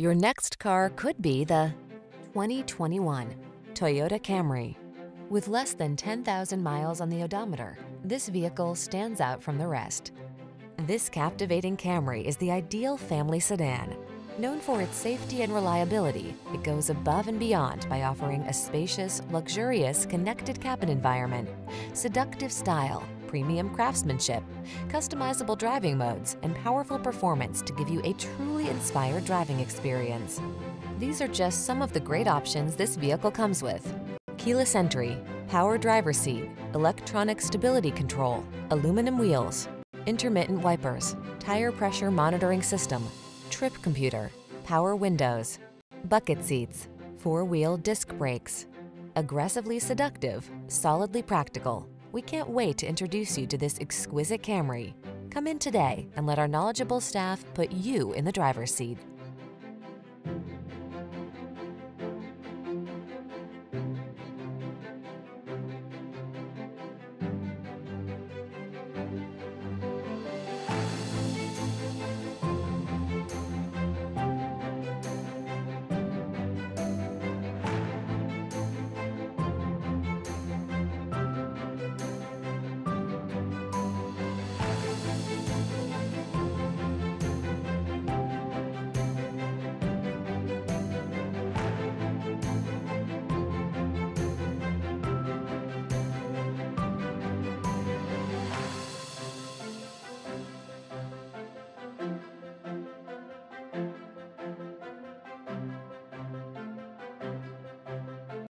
Your next car could be the 2021 Toyota Camry. With less than 10,000 miles on the odometer, this vehicle stands out from the rest. This captivating Camry is the ideal family sedan. Known for its safety and reliability, it goes above and beyond by offering a spacious, luxurious, connected cabin environment, seductive style, premium craftsmanship, customizable driving modes, and powerful performance to give you a truly inspired driving experience. These are just some of the great options this vehicle comes with. Keyless entry, power driver seat, electronic stability control, aluminum wheels, intermittent wipers, tire pressure monitoring system, trip computer, power windows, bucket seats, four-wheel disc brakes. Aggressively seductive, solidly practical. We can't wait to introduce you to this exquisite Camry. Come in today and let our knowledgeable staff put you in the driver's seat.